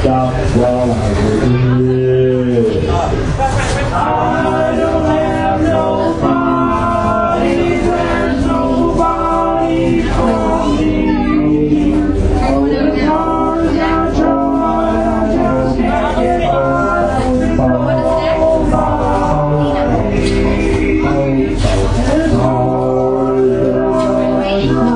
stop while I'm in Amen.